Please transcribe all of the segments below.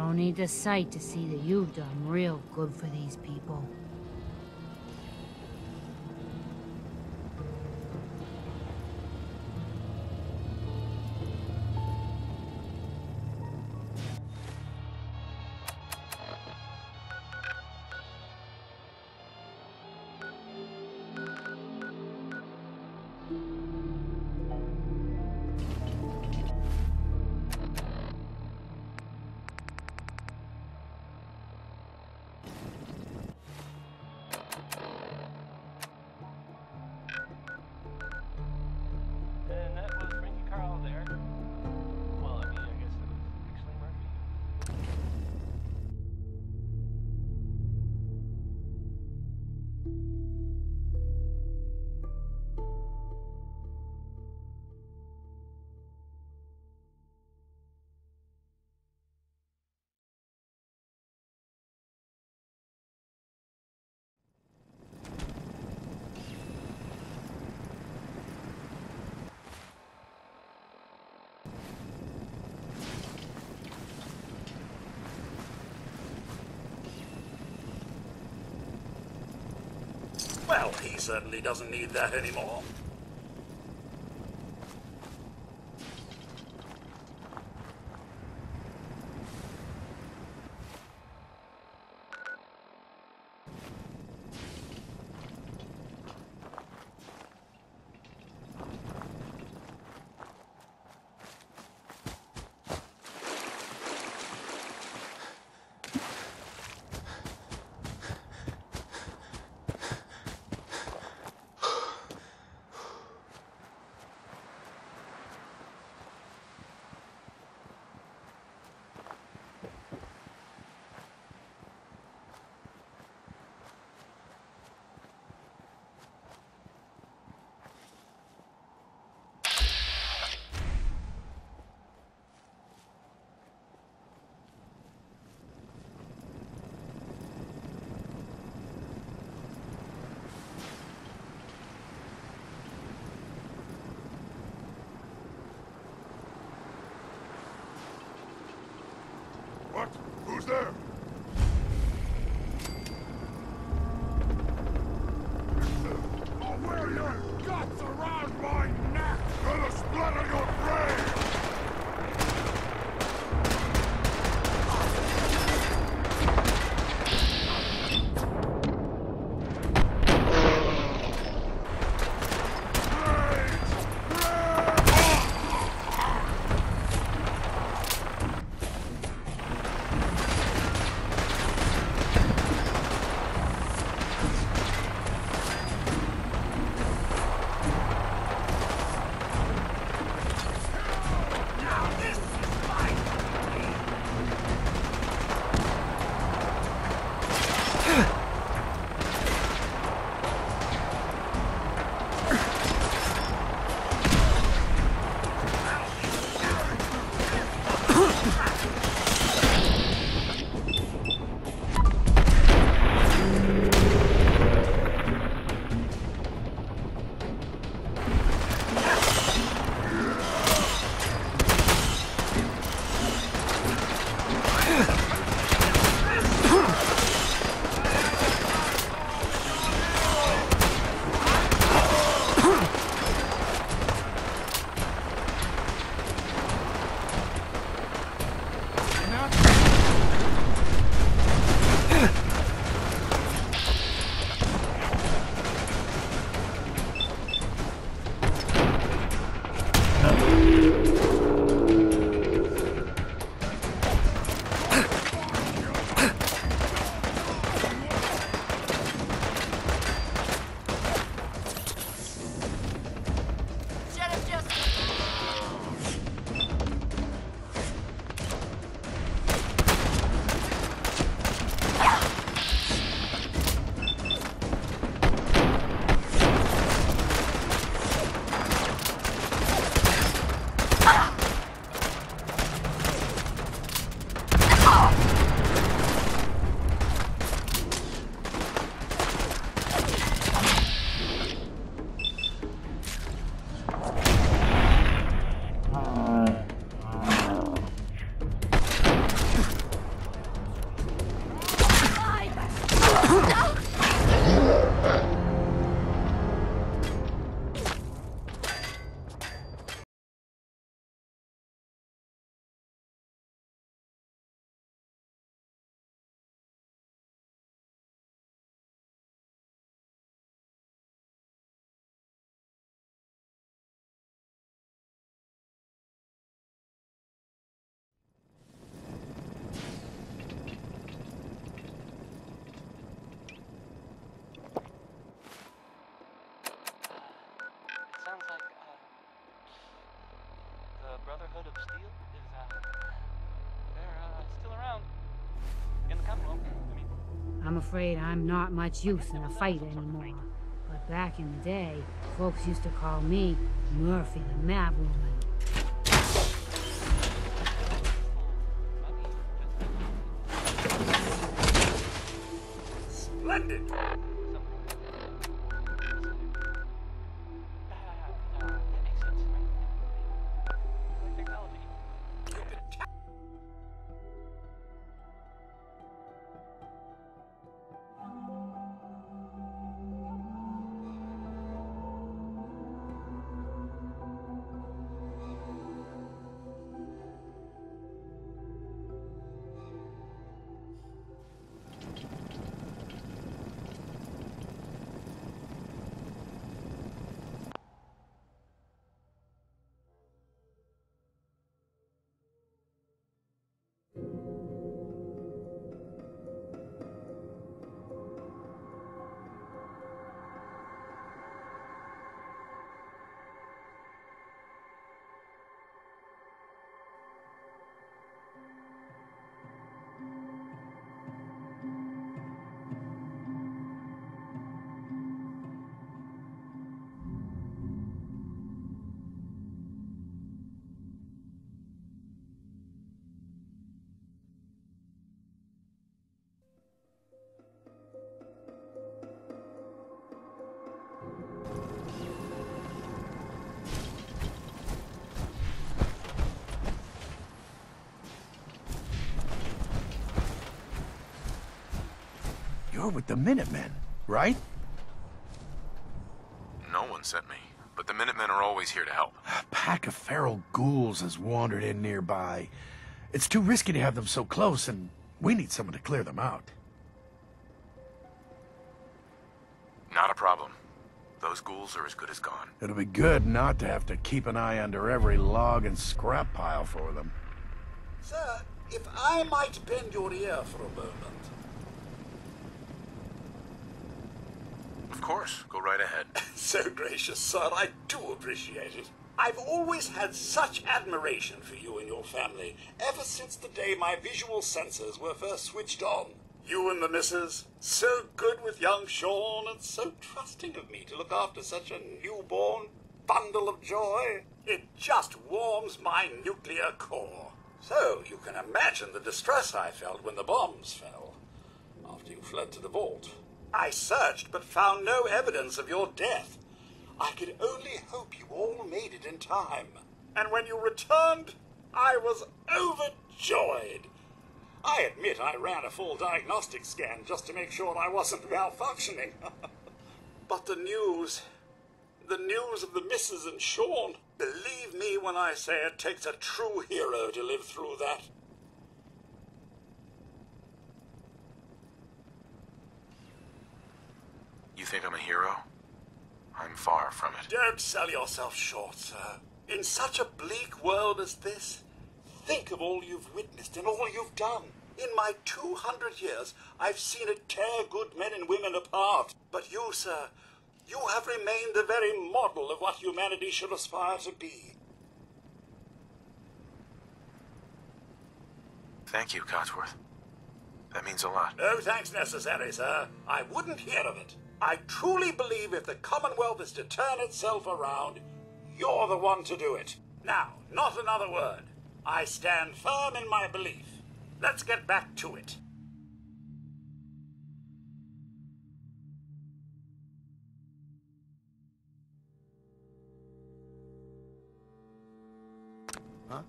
Don't need the sight to see that you've done real good for these people. Certainly doesn't need that anymore. Of Steel is, uh, they're, uh, still around. In the I mean. I'm afraid I'm not much use in a fight anymore. But back in the day, folks used to call me Murphy the Mad Woman. You're with the Minutemen, right? No one sent me, but the Minutemen are always here to help. A pack of feral ghouls has wandered in nearby. It's too risky to have them so close, and we need someone to clear them out. Not a problem. Those ghouls are as good as gone. It'll be good not to have to keep an eye under every log and scrap pile for them. Sir, if I might bend your ear for a moment. Course, go right ahead. So gracious, sir. I do appreciate it. I've always had such admiration for you and your family, ever since the day my visual senses were first switched on. You and the missus, so good with young Sean, and so trusting of me to look after such a newborn bundle of joy. It just warms my nuclear core. So you can imagine the distress I felt when the bombs fell, after you fled to the vault. I searched but found no evidence of your death. I could only hope you all made it in time. And when you returned, I was overjoyed. I admit I ran a full diagnostic scan just to make sure I wasn't malfunctioning. but the news, the news of the missus and Sean, believe me when I say it takes a true hero to live through that. You think I'm a hero? I'm far from it. Don't sell yourself short, sir. In such a bleak world as this, think of all you've witnessed and all you've done. In my 200 years, I've seen it tear good men and women apart. But you, sir, you have remained the very model of what humanity should aspire to be. Thank you, Codsworth. That means a lot. No thanks necessary, sir. I wouldn't hear of it. I truly believe if the Commonwealth is to turn itself around, you're the one to do it. Now, not another word. I stand firm in my belief. Let's get back to it. Huh?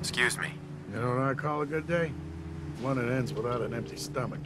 Excuse me. You know what I call a good day? One that ends without an empty stomach.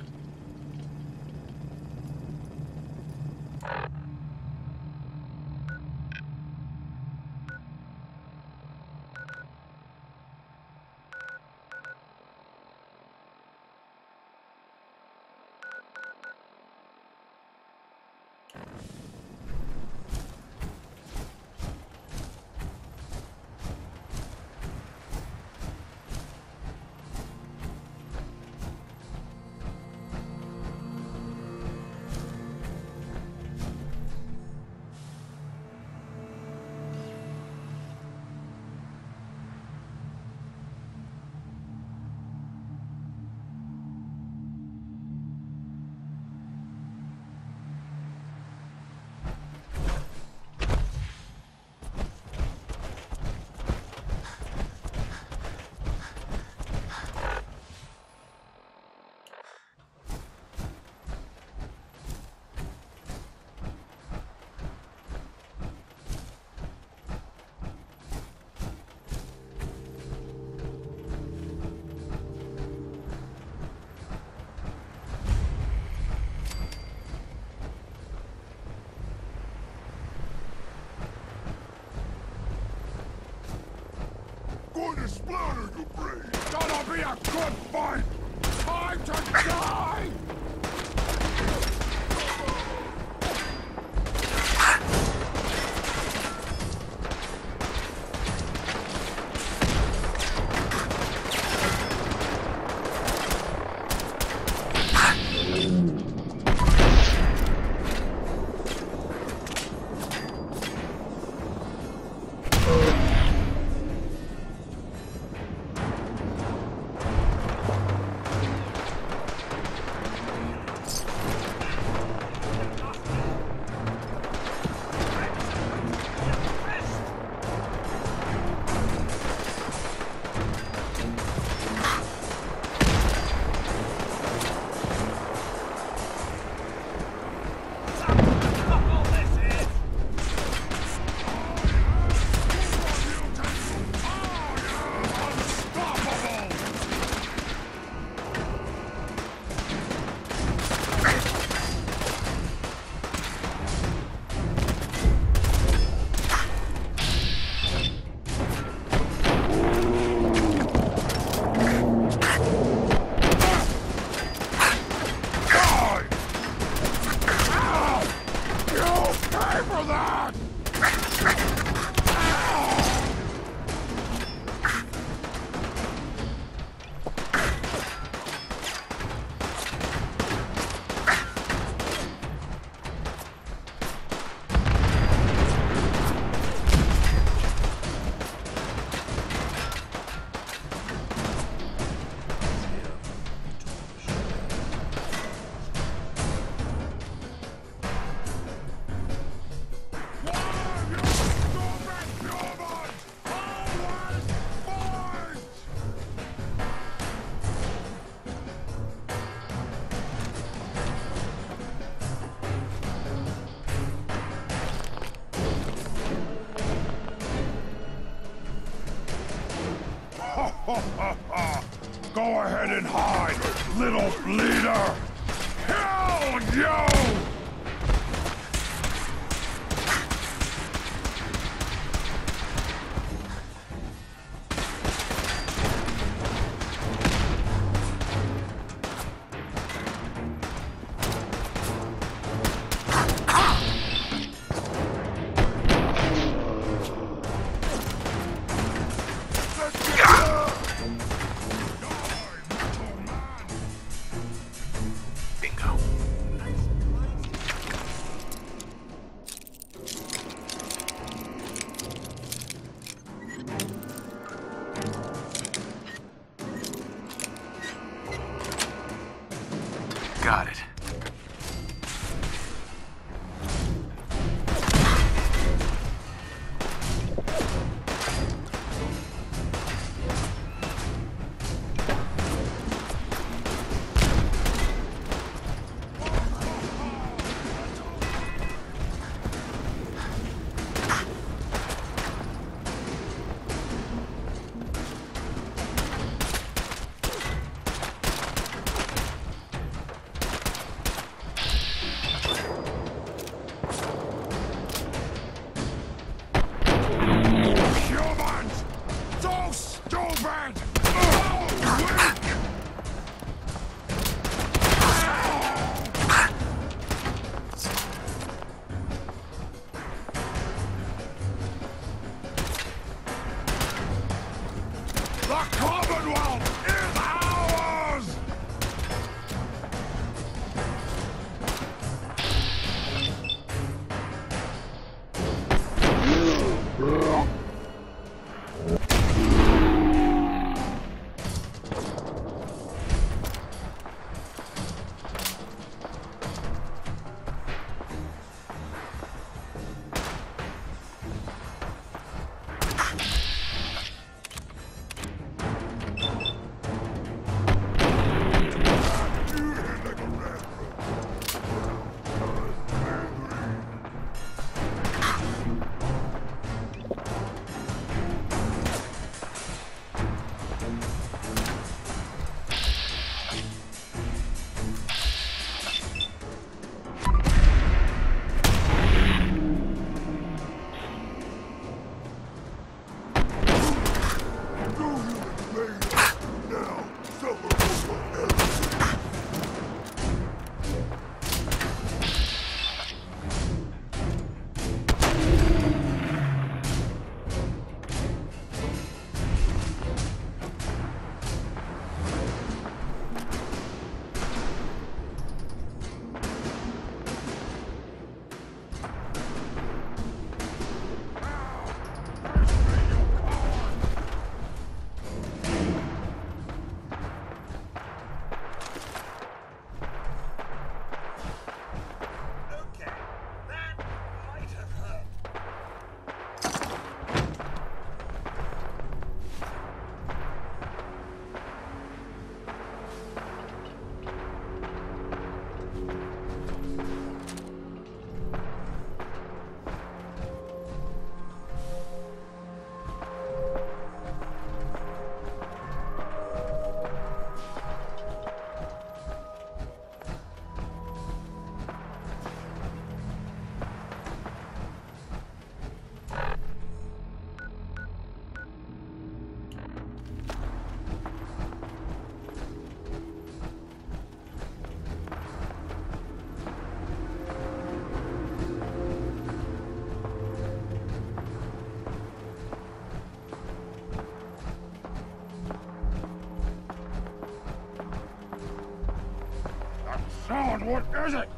What is it?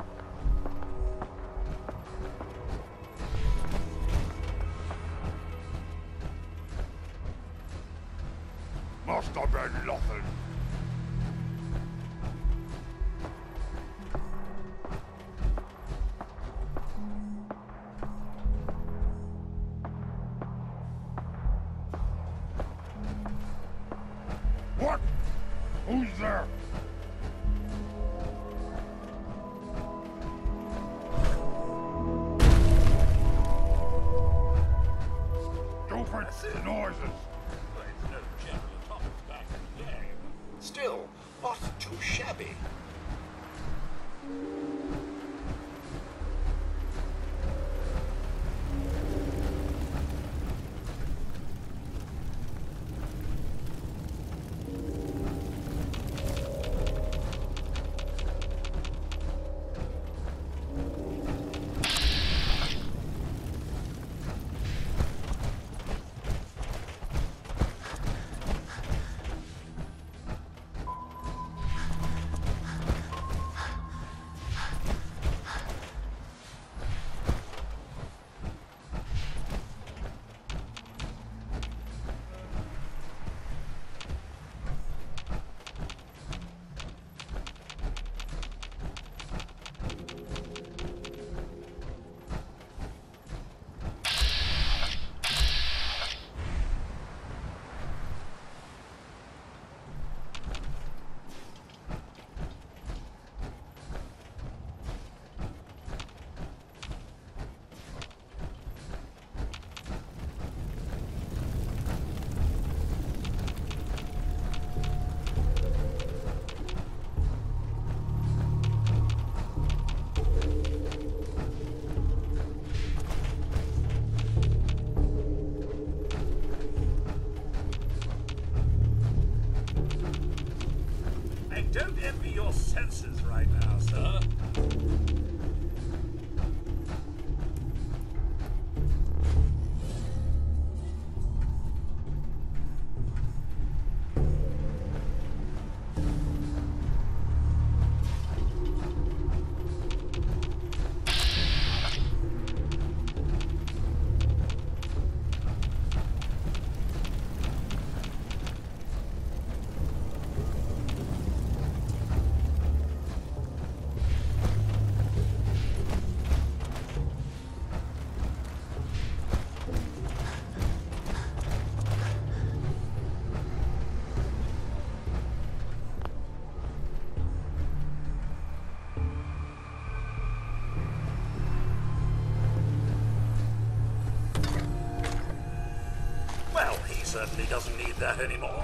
Certainly doesn't need that anymore.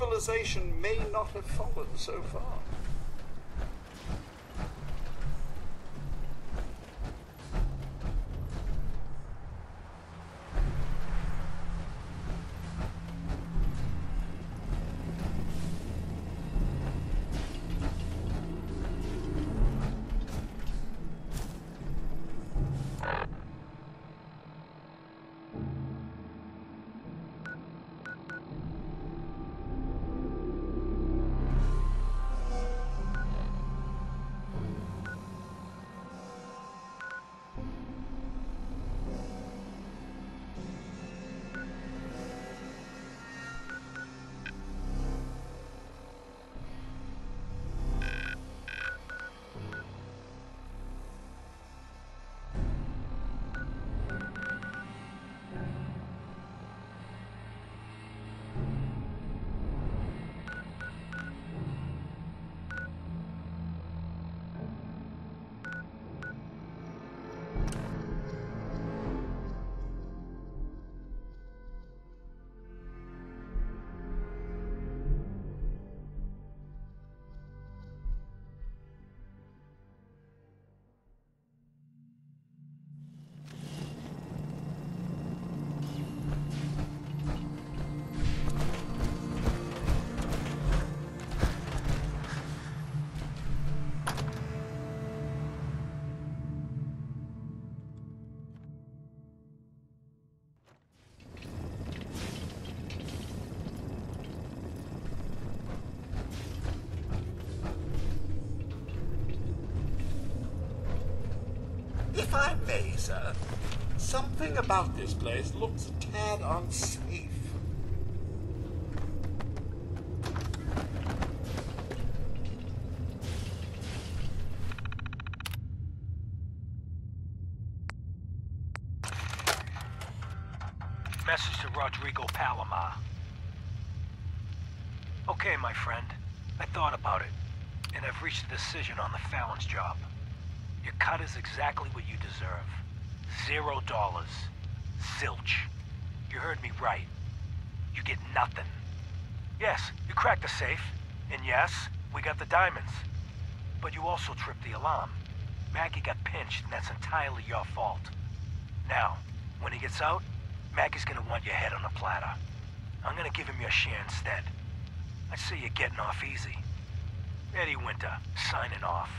Civilization may not have fallen so far. If I may, sir, something about this place looks a tad unsafe. Message to Rodrigo Palomar. Okay, my friend. I thought about it, and I've reached a decision on the Fallon's job. Your cut is exactly what you. Zero dollars. Zilch. You heard me right. You get nothing. Yes, you cracked the safe. And yes, we got the diamonds. But you also tripped the alarm. Maggie got pinched, and that's entirely your fault. Now, when he gets out, Maggie's gonna want your head on a platter. I'm gonna give him your share instead. I see you're getting off easy. Eddie Winter, signing off.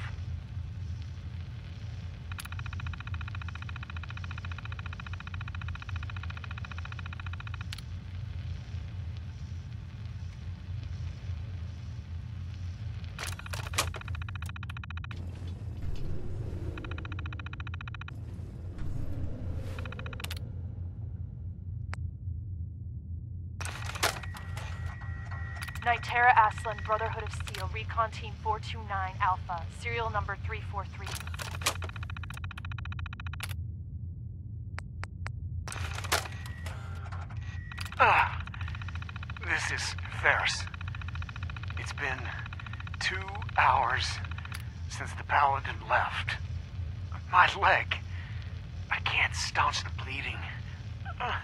Terra Aslan, Brotherhood of Steel, Recon Team 429 Alpha, serial number 343. Ah, this is Faris. It's been two hours since the paladin left. My leg. I can't staunch the bleeding. Uh,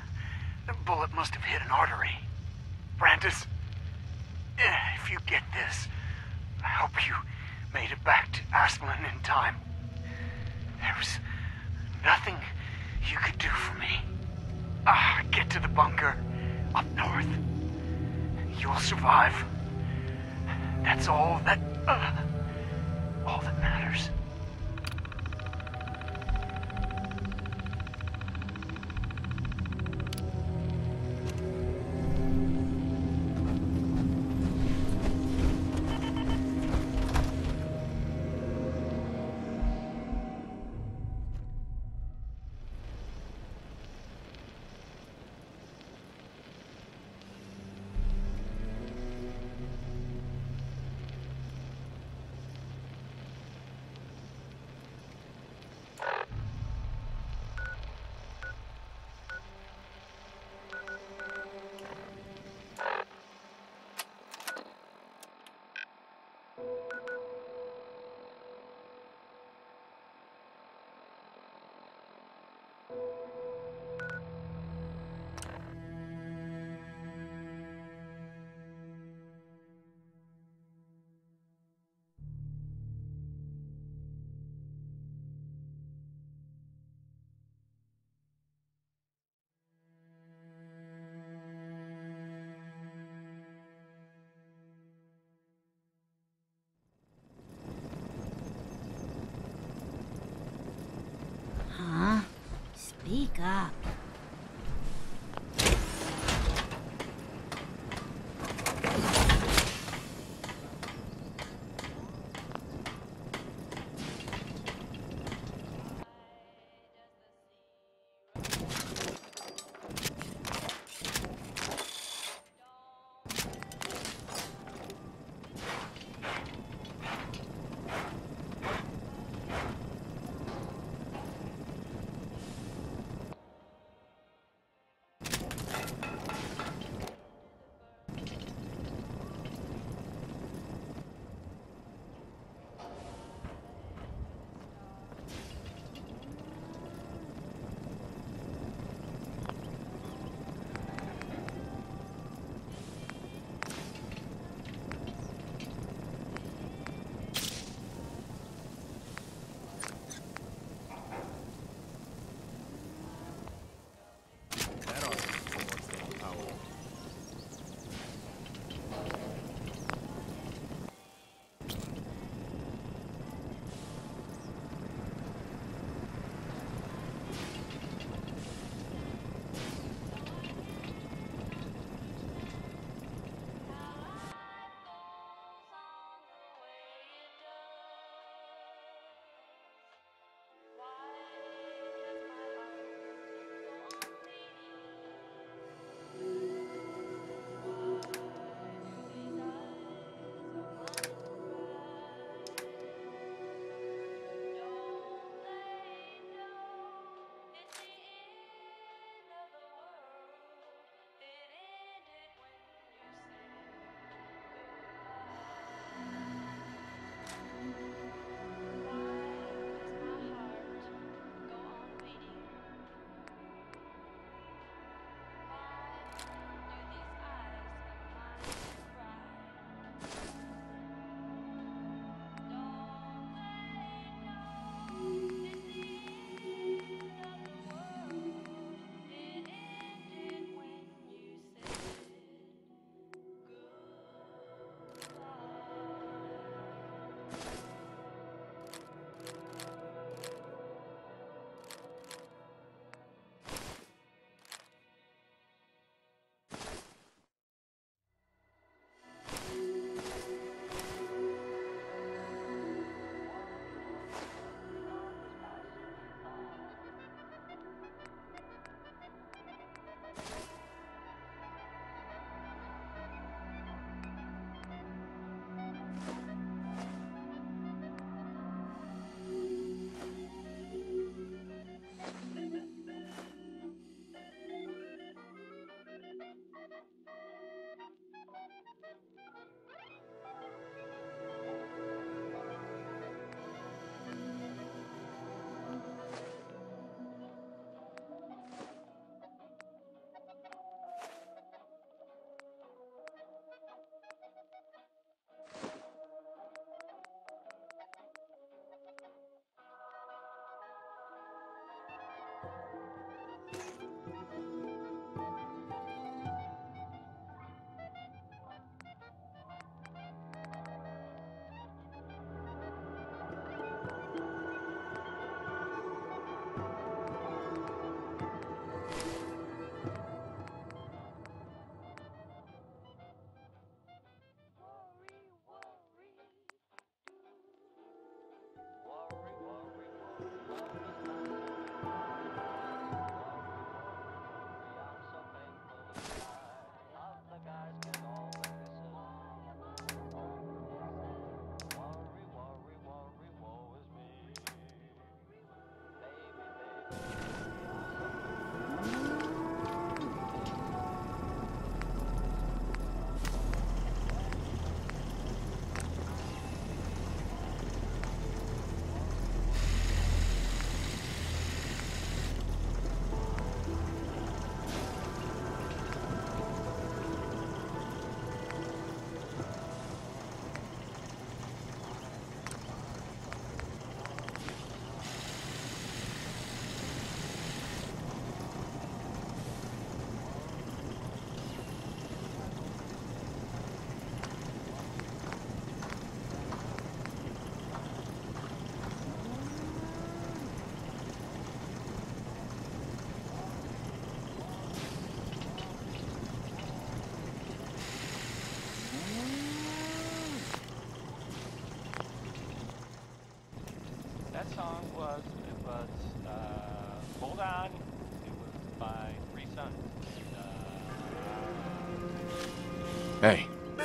the bullet must have hit an artery. Brandis, if you get this, I hope you made it back to Aslan in time. There was nothing you could do for me. Ah, get to the bunker up north. You'll survive. That's all that. Uh, all that up.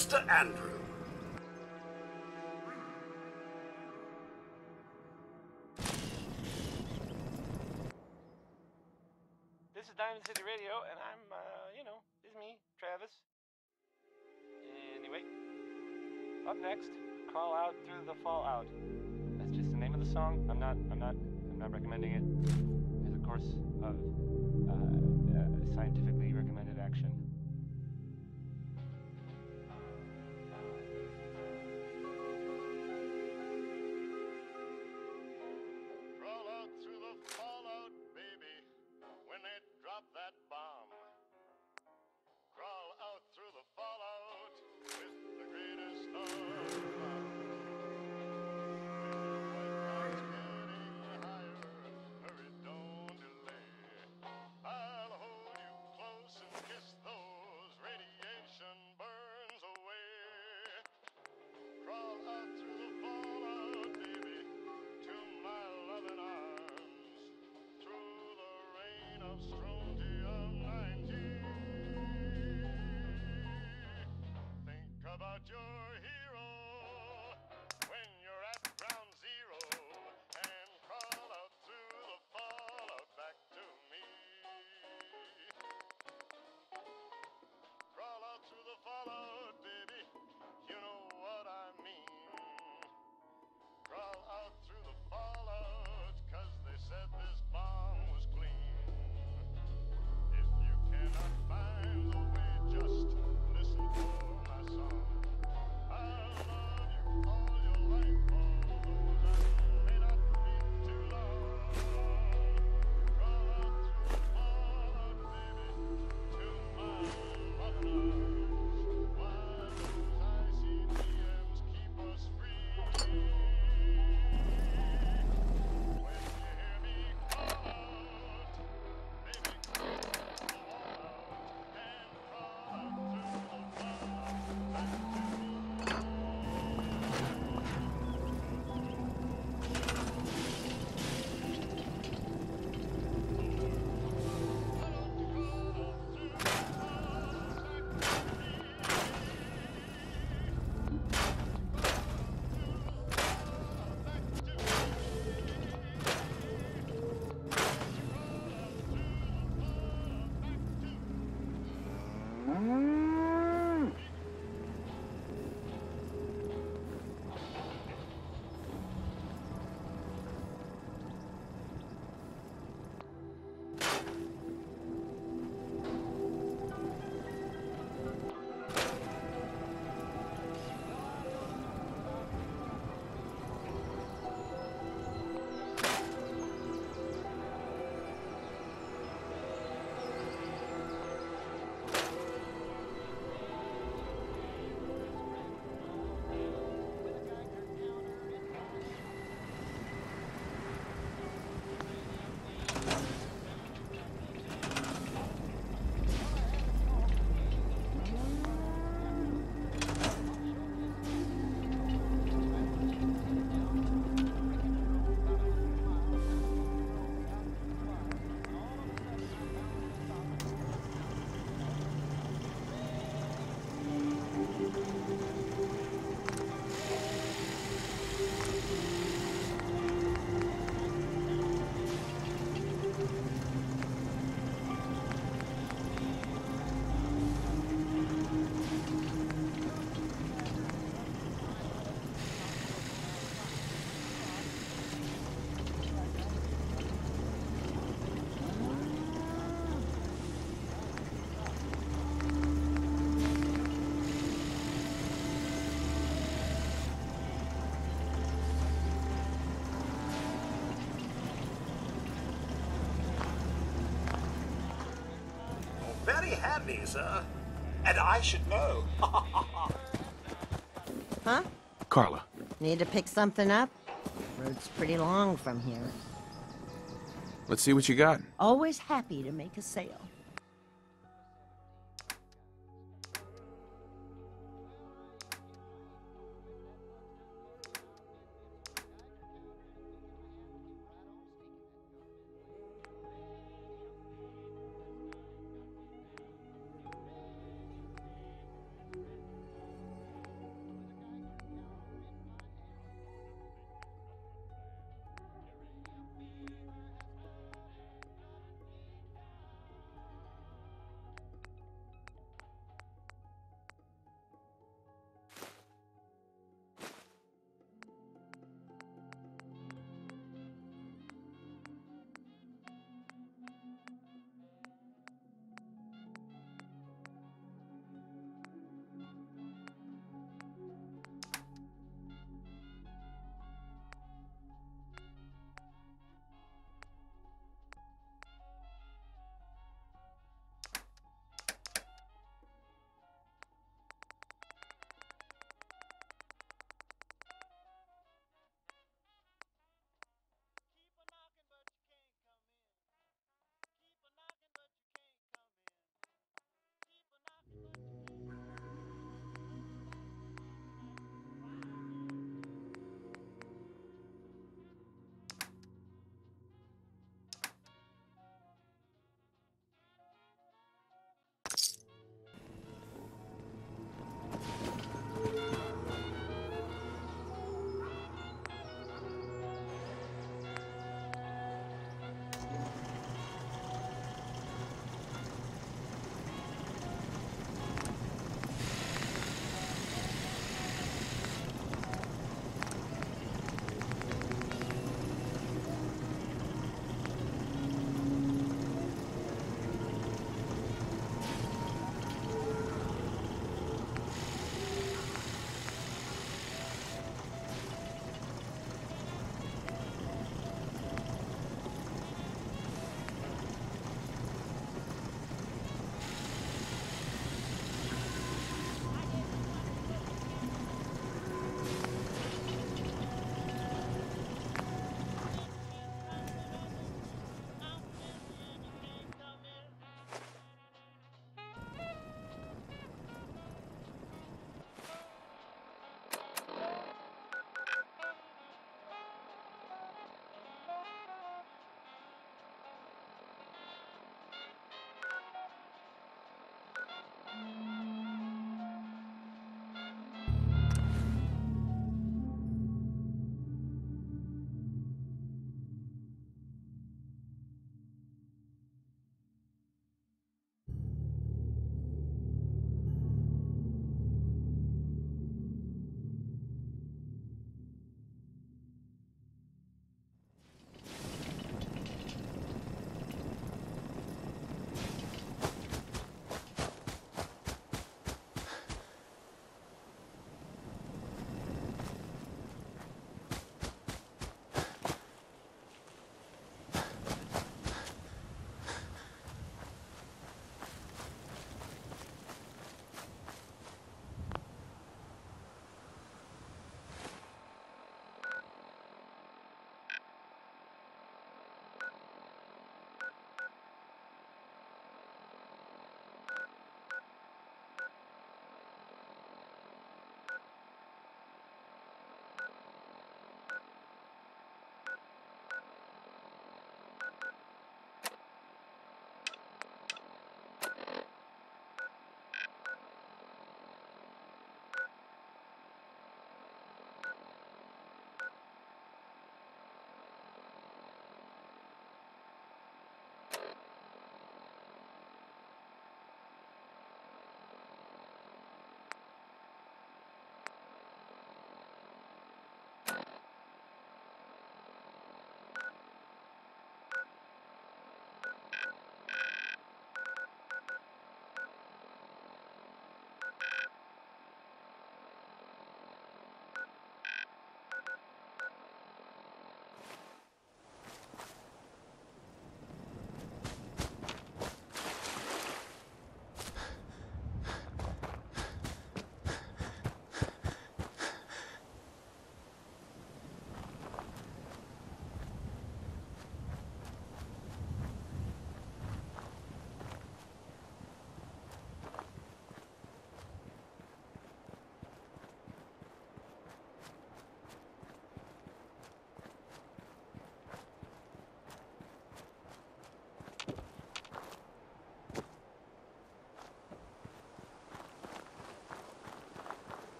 Mr. Andrew. This is Diamond City Radio, and I'm, uh, you know, this is me, Travis. Anyway, up next, Crawl Out Through the Fallout. That's just the name of the song. I'm not, I'm not, I'm not recommending it as a course of uh, uh, scientifically recommended action. have these sir. And I should know. huh? Carla. Need to pick something up? Road's pretty long from here. Let's see what you got. Always happy to make a sale.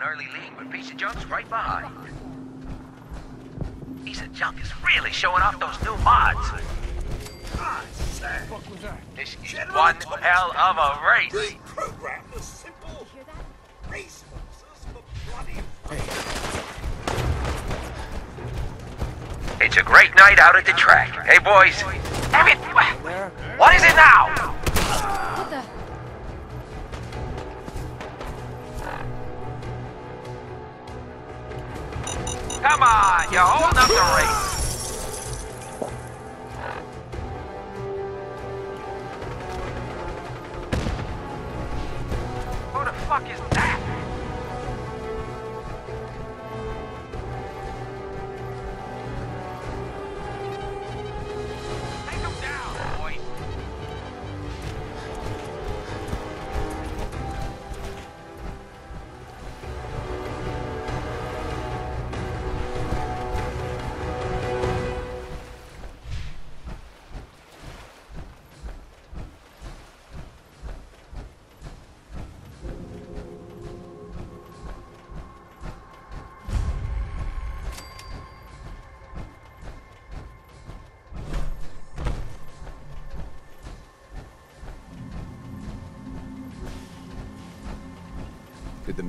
An early lead, but Piece of Junk's right behind. Piece of Junk is really showing off those new mods. This is one hell of a race. Program the simple race horses for bloody It's a great night out at the track. Hey, boys. Come on, you're holding up the race.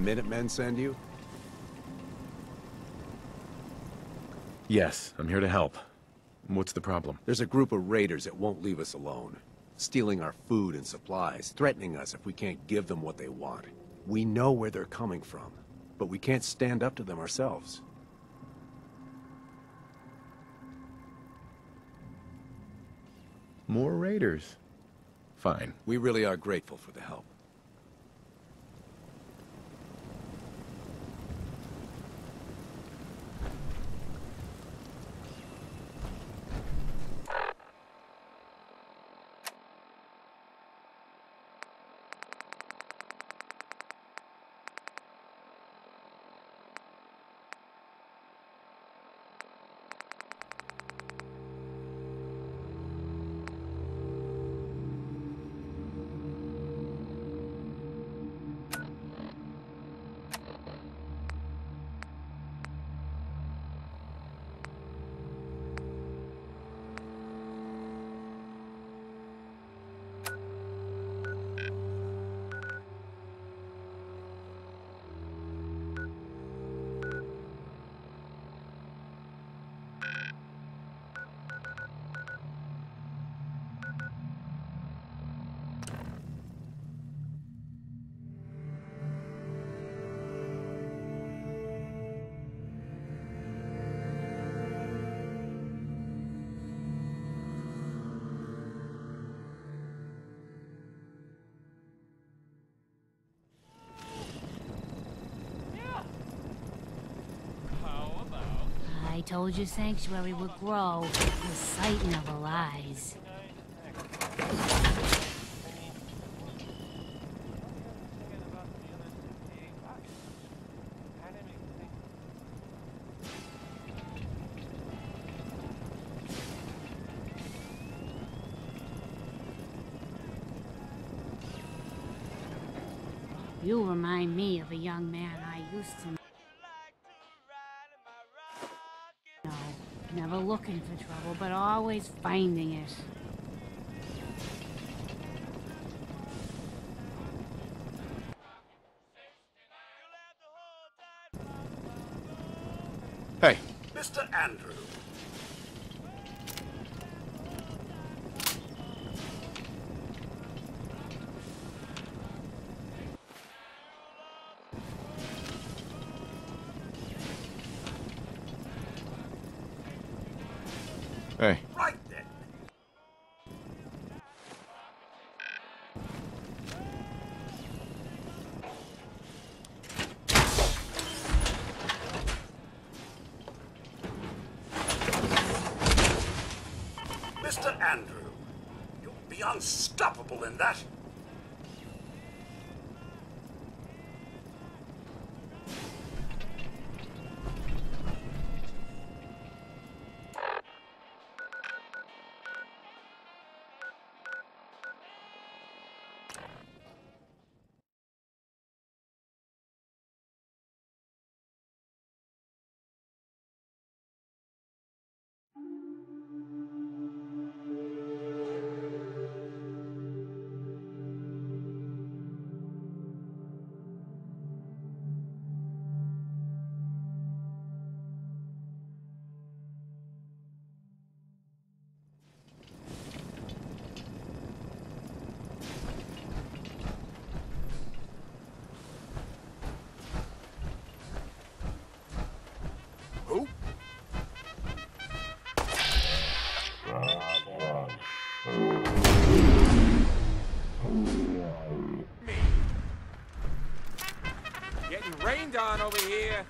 Minutemen send you? Yes, I'm here to help. What's the problem? There's a group of raiders that won't leave us alone. Stealing our food and supplies, threatening us if we can't give them what they want. We know where they're coming from, but we can't stand up to them ourselves. More raiders. Fine. We really are grateful for the help. Told you Sanctuary would grow. With the sight never lies. You remind me of a young man I used to know. Looking for trouble, but always finding it. Hey. Mr. Andrew. That. On over here.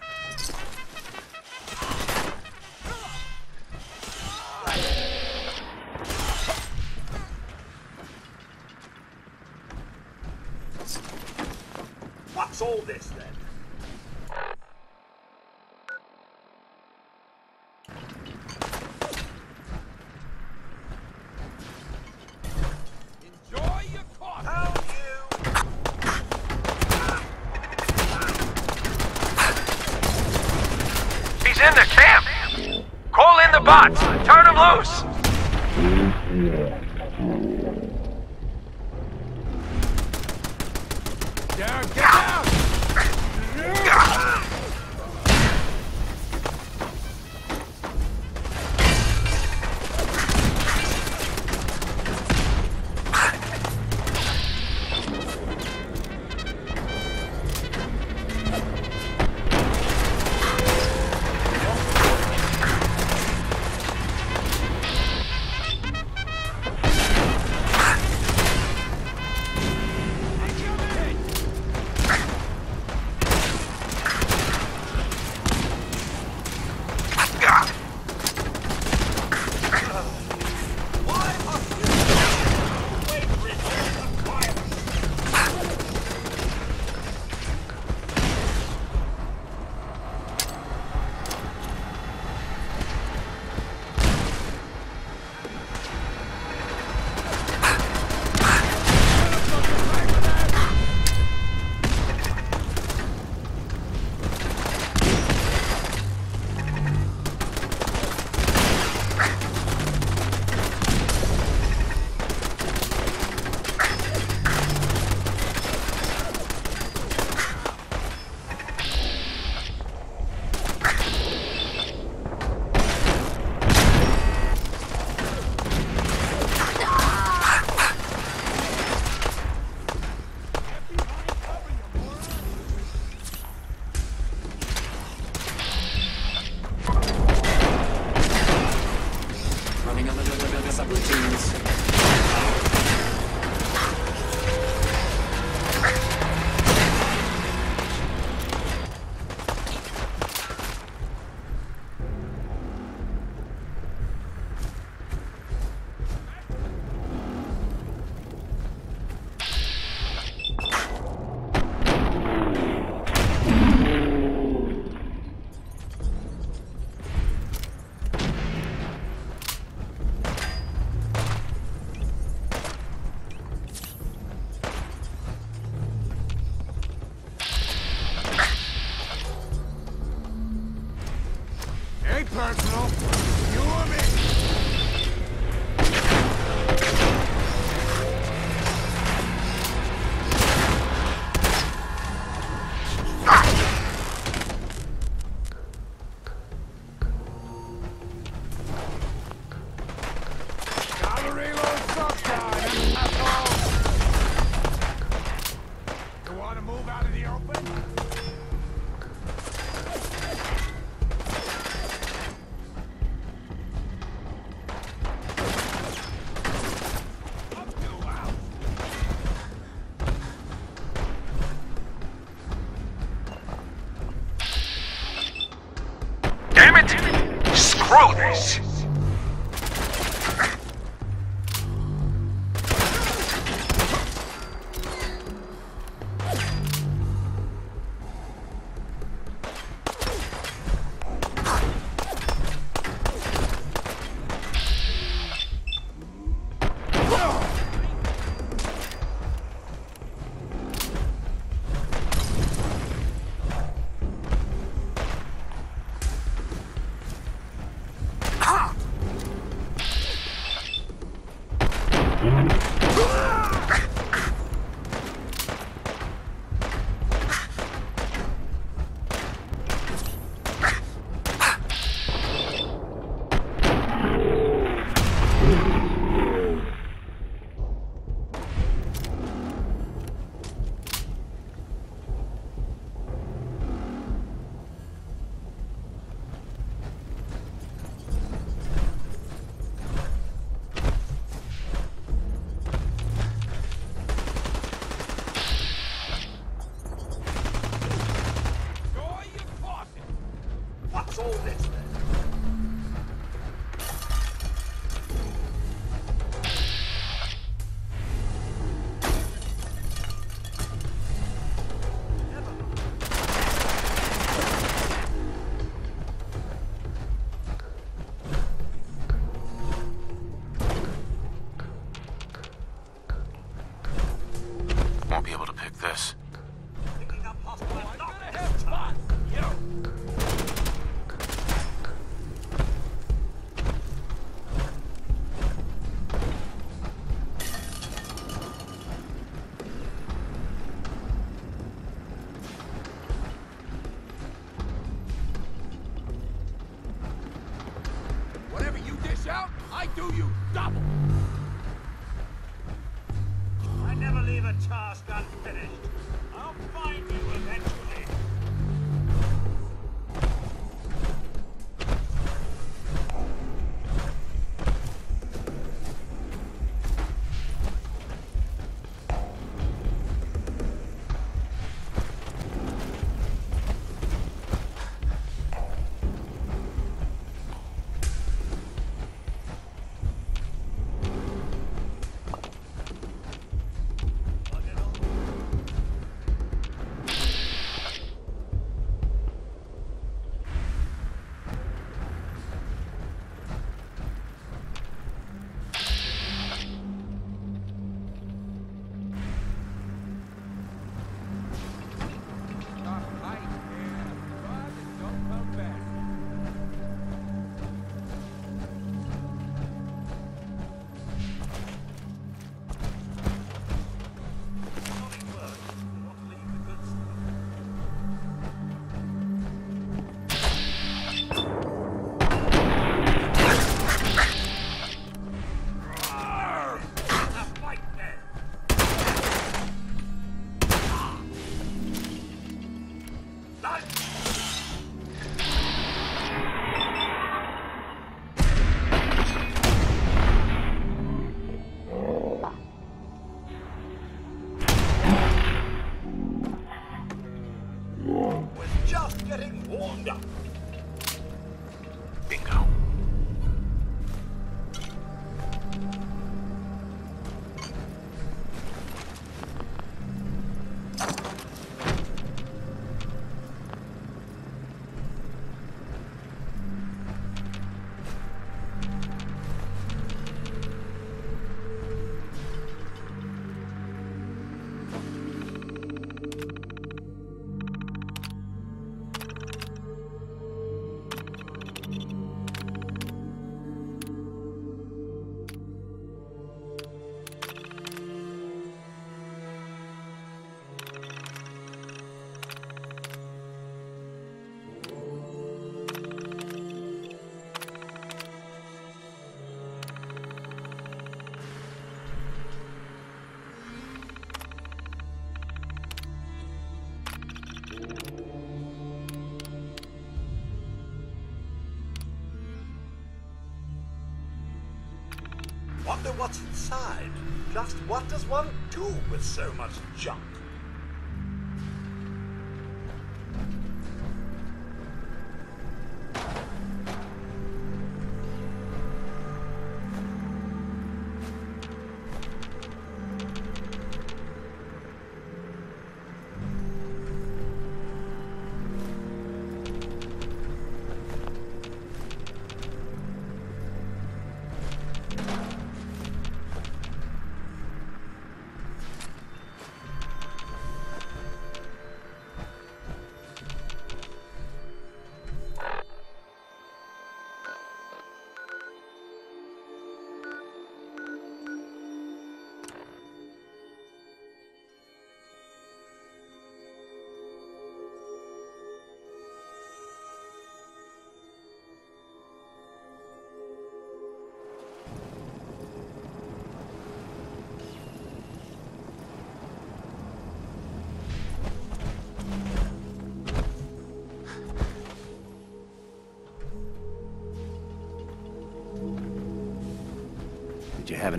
wonder what's inside. Just what does one do with so much junk?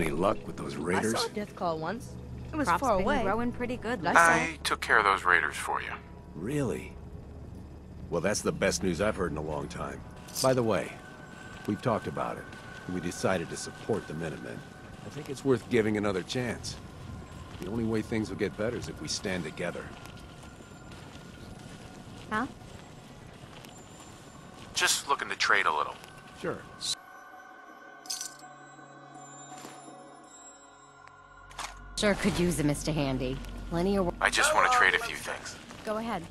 Any luck with those raiders? I saw a deathclaw once. It was Crop's far away. growing pretty good but I saw I took care of those raiders for you. Really? Well, that's the best news I've heard in a long time. By the way, we've talked about it, we decided to support the Minutemen. I think it's worth giving another chance. The only way things will get better is if we stand together. Sure could use a Mr. Handy. Plenty of work. I just want to trade a few things. Go ahead.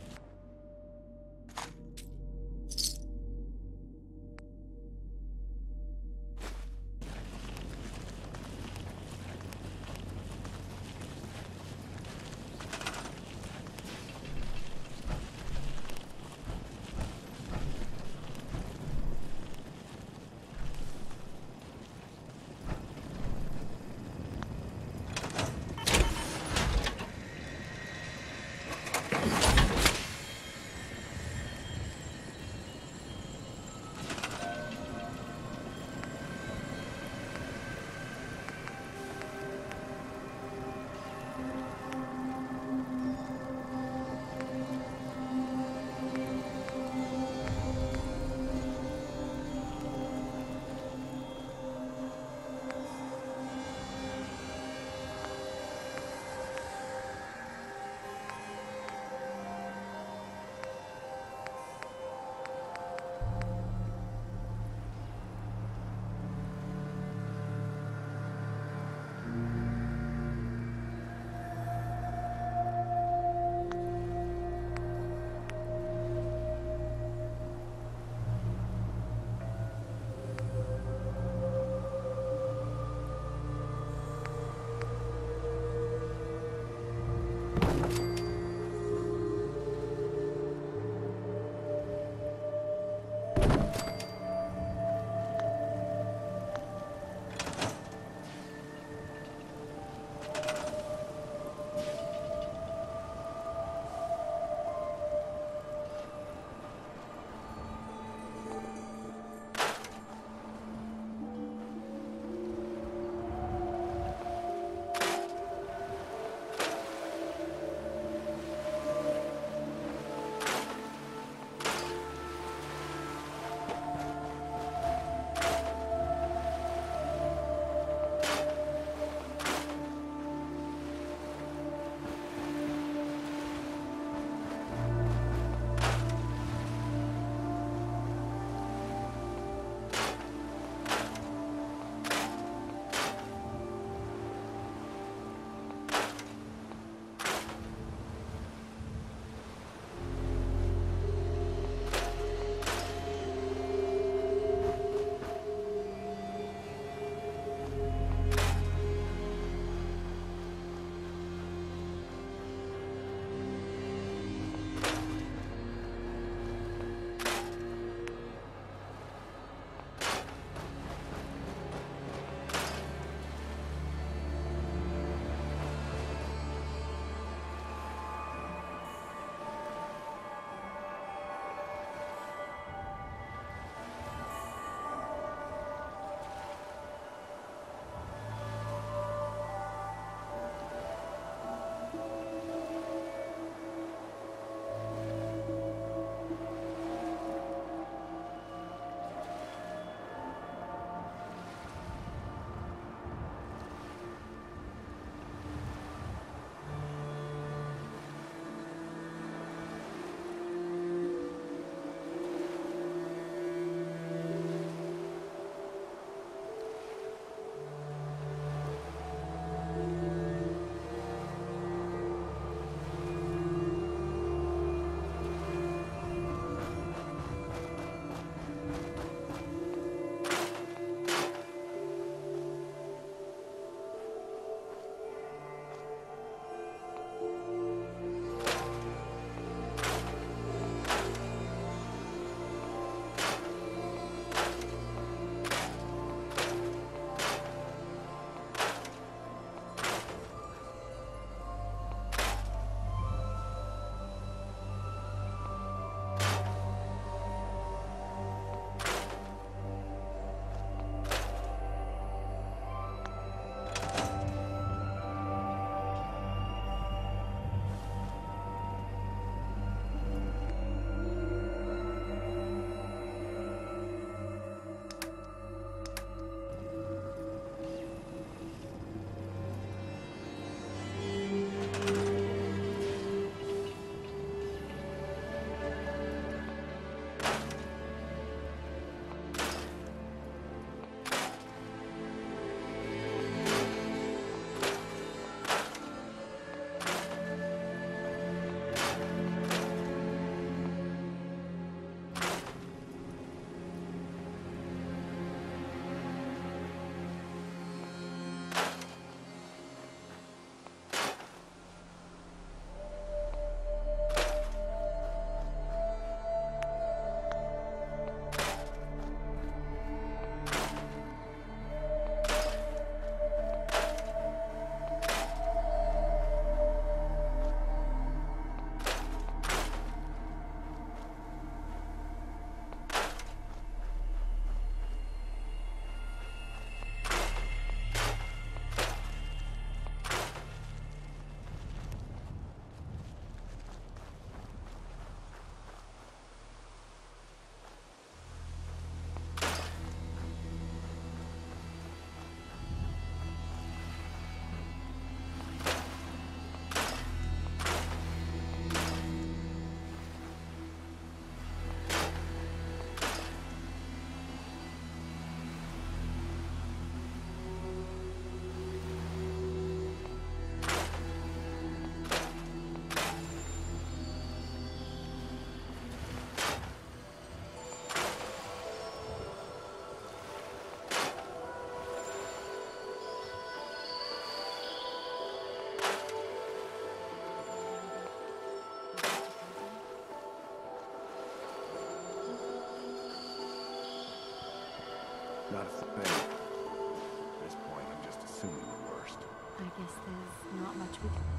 Guess there's not much we can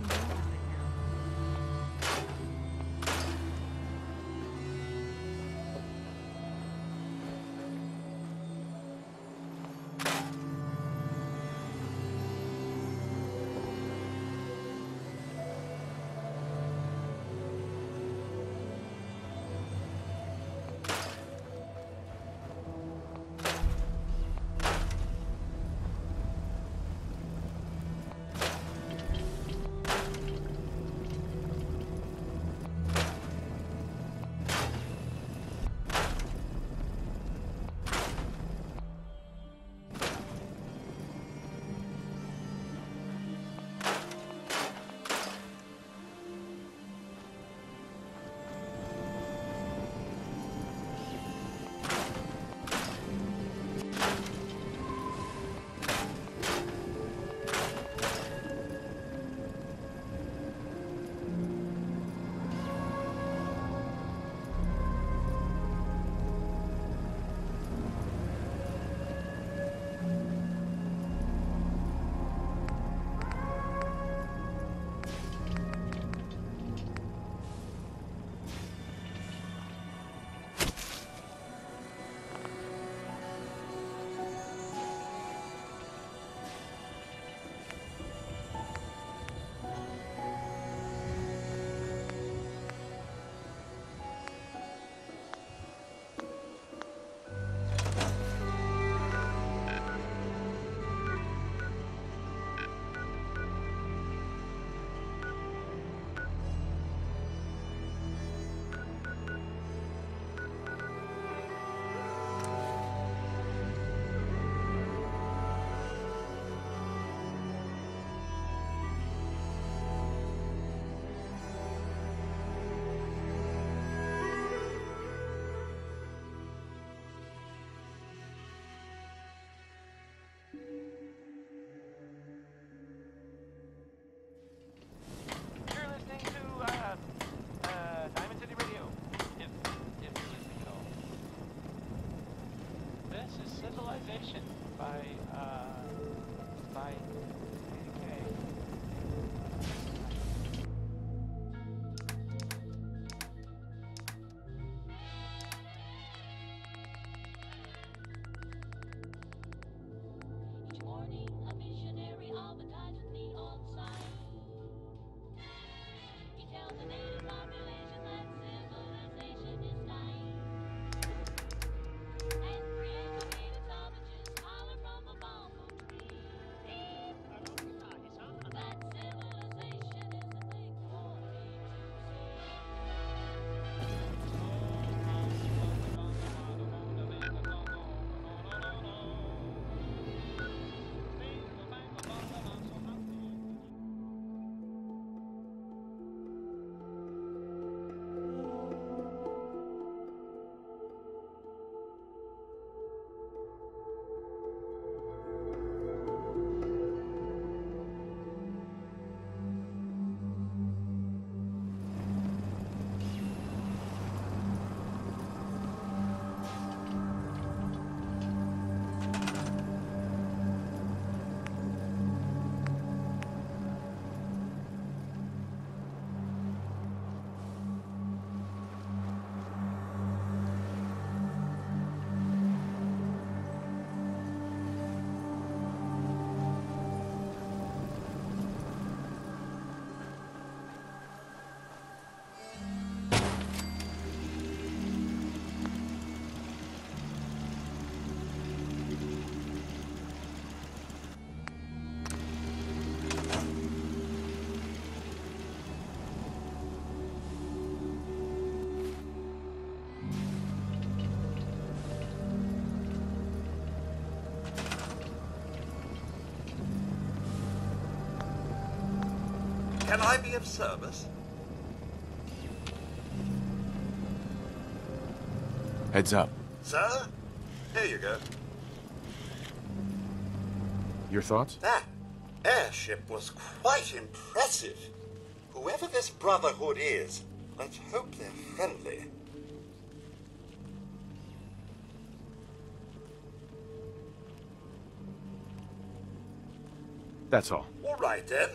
Can I be of service? Heads up. Sir? Here you go. Your thoughts? That airship was quite impressive. Whoever this Brotherhood is, let's hope they're friendly. That's all. All Right then.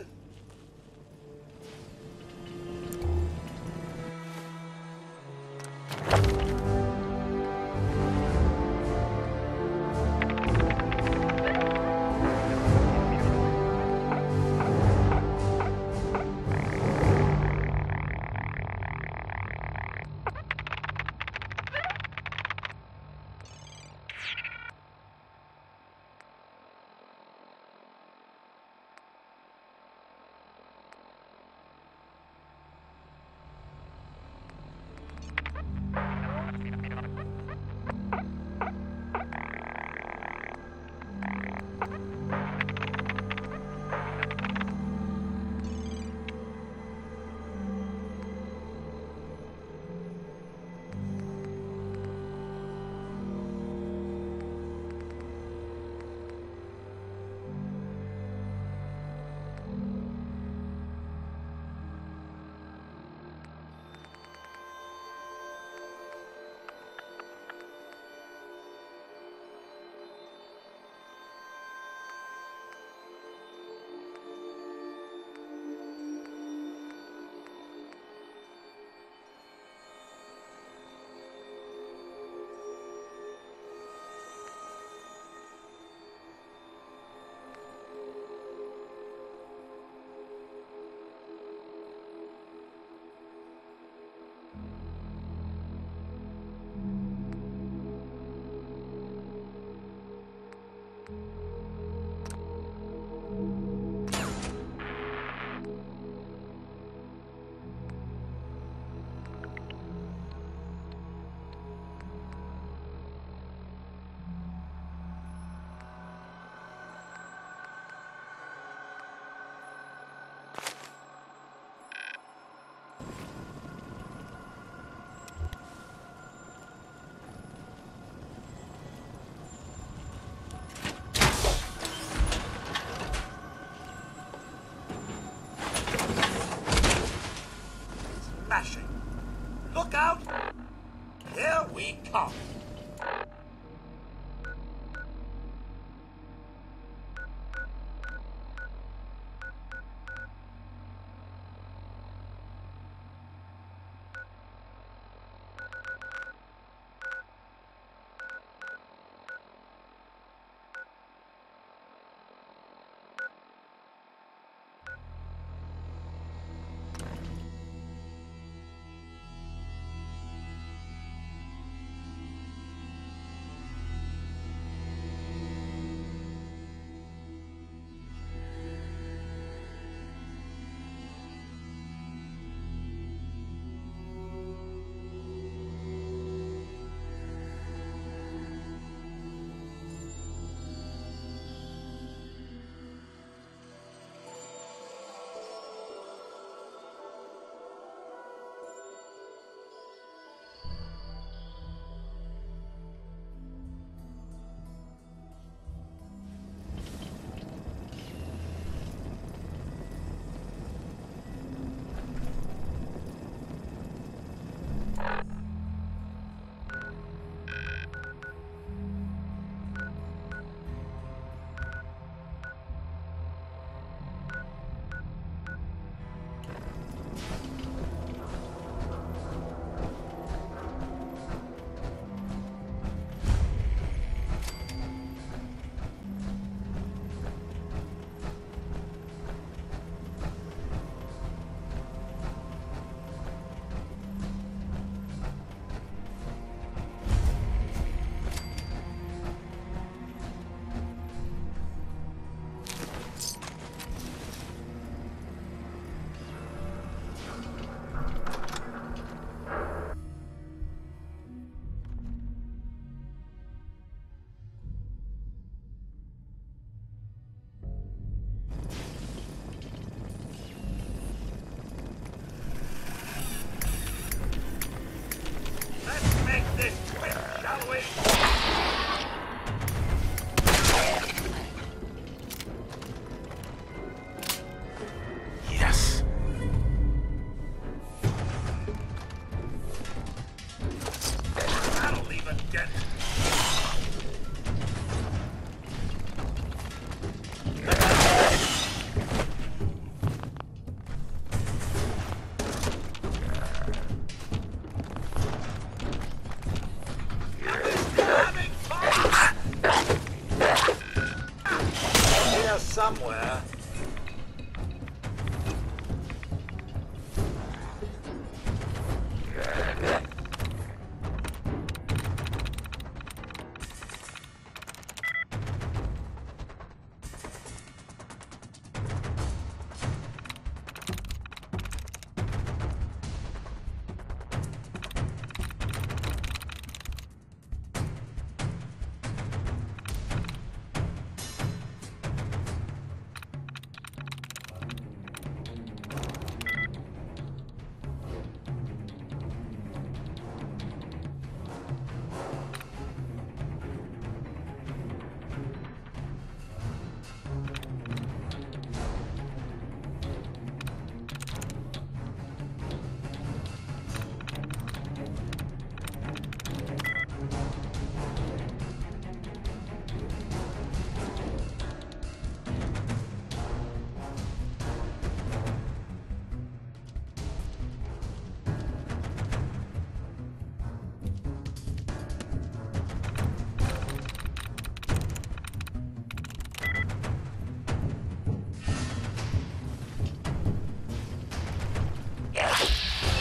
Here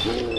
Yeah.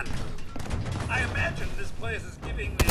Andrew, I imagine this place is giving the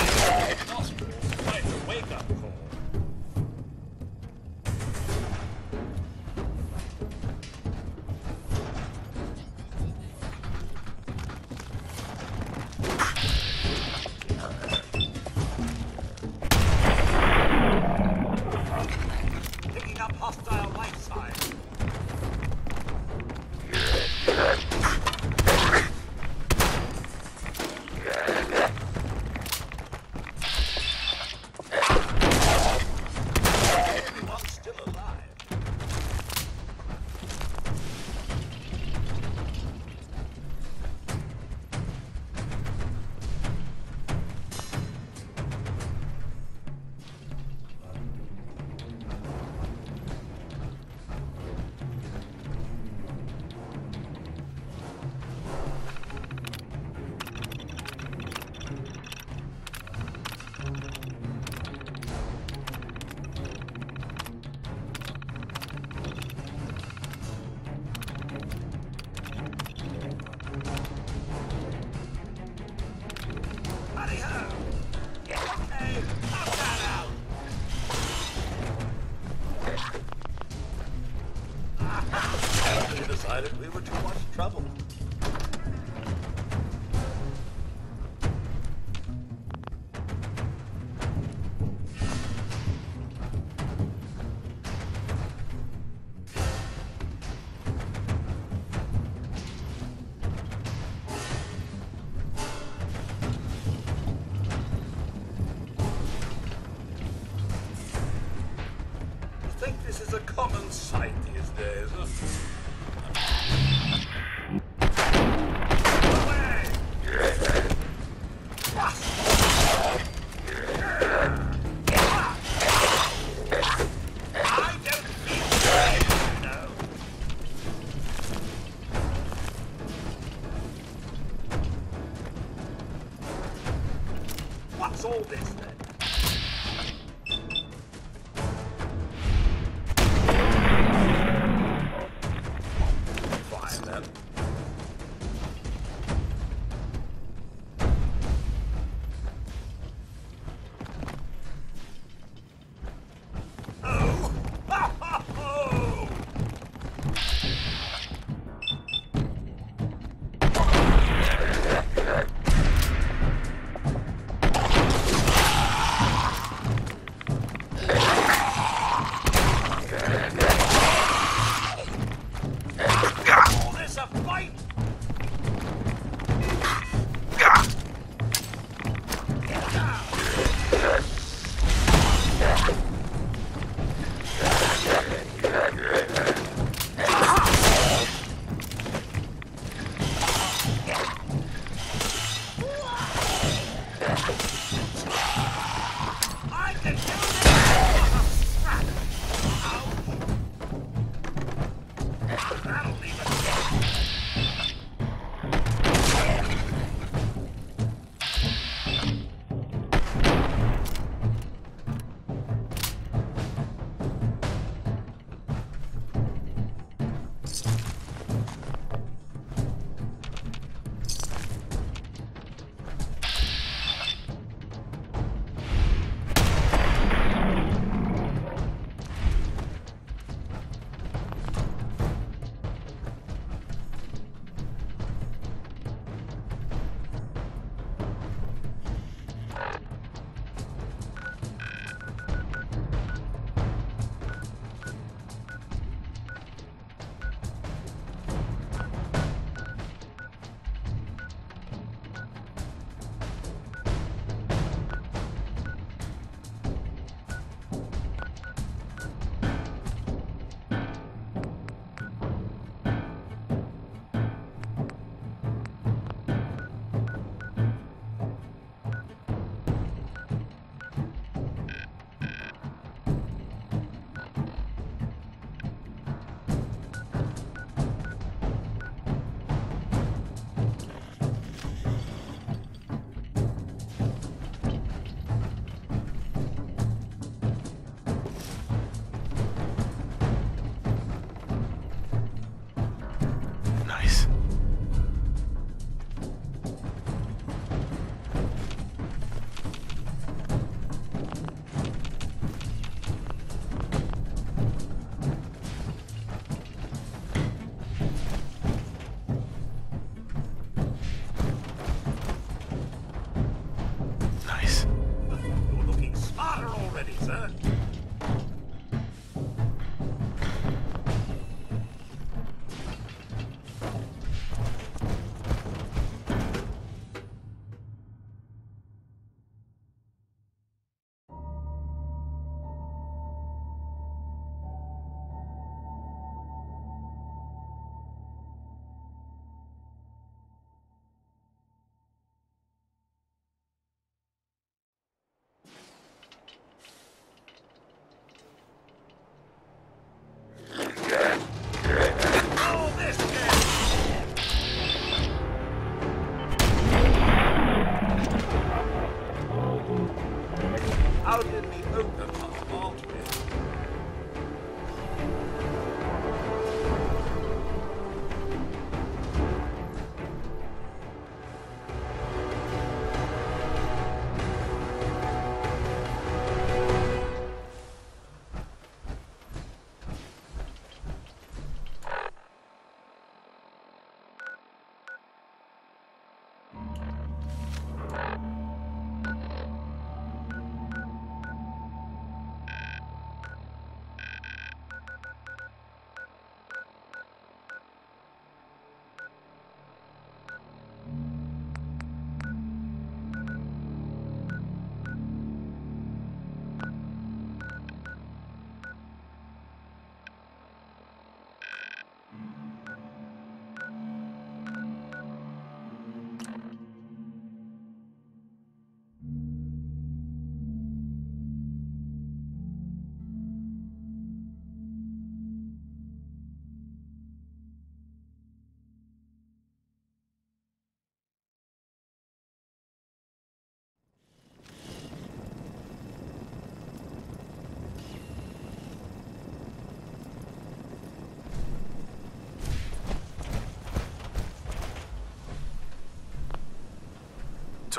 is a common sight these days.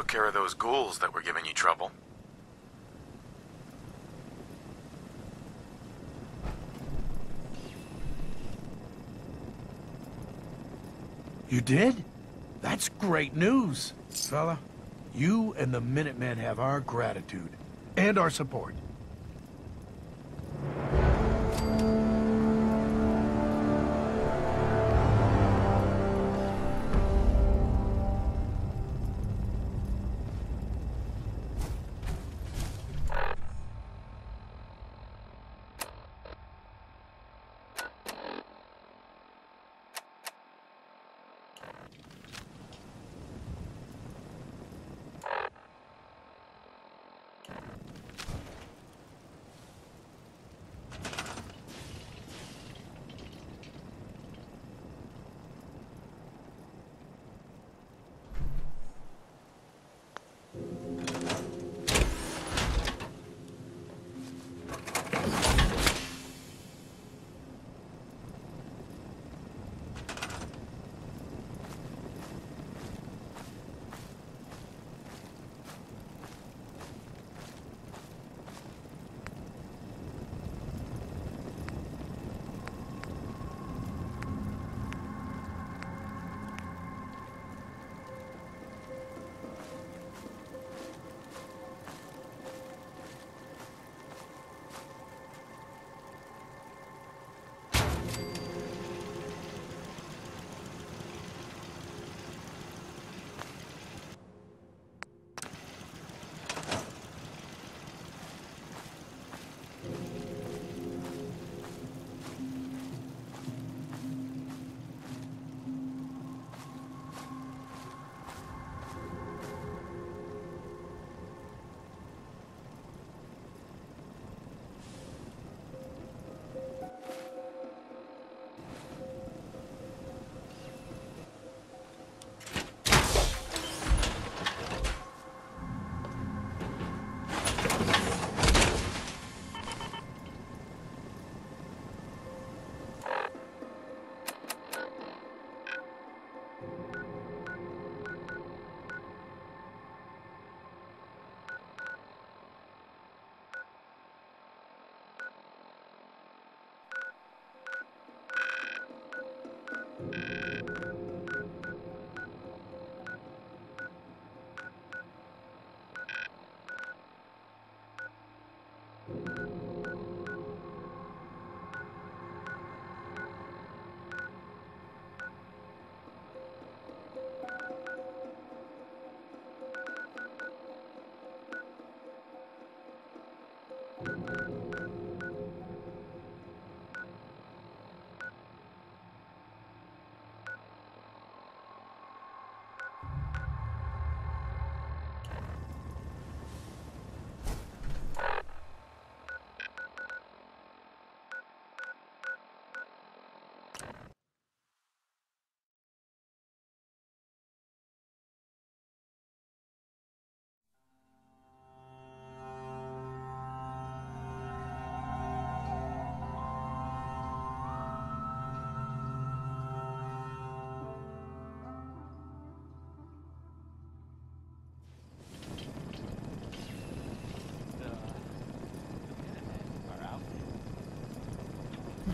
Took care of those ghouls that were giving you trouble. You did? That's great news. Fella, you and the Minutemen have our gratitude. And our support.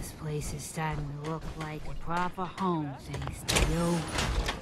This place is starting to look like a proper home, thanks to you.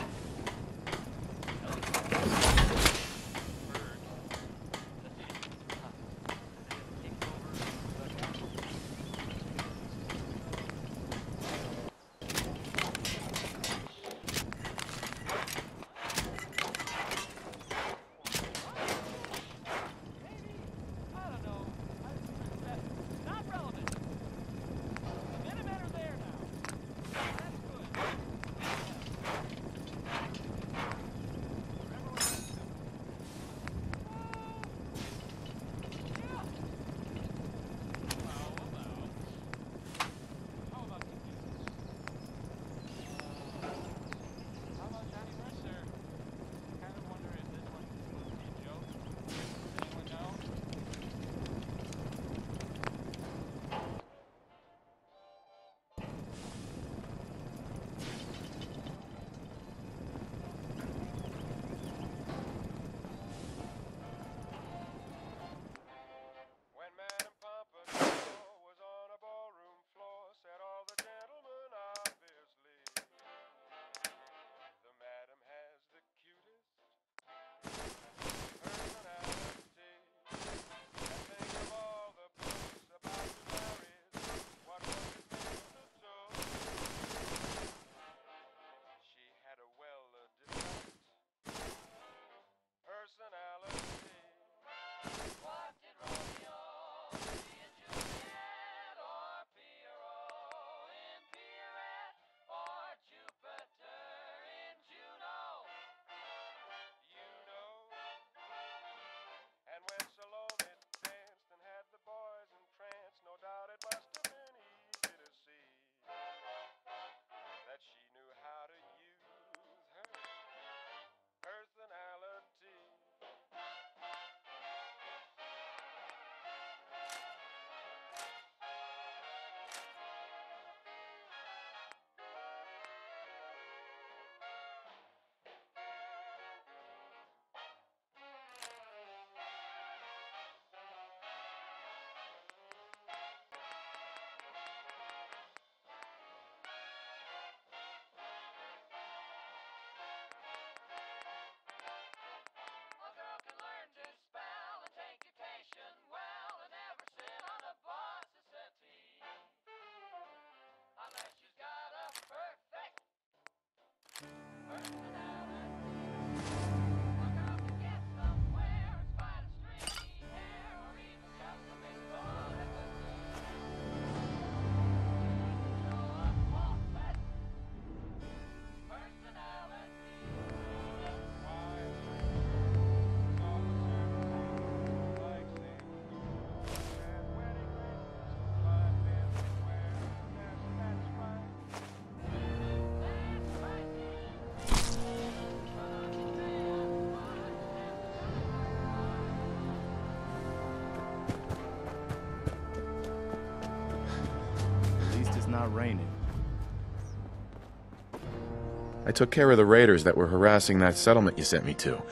Not raining. I took care of the raiders that were harassing that settlement you sent me to.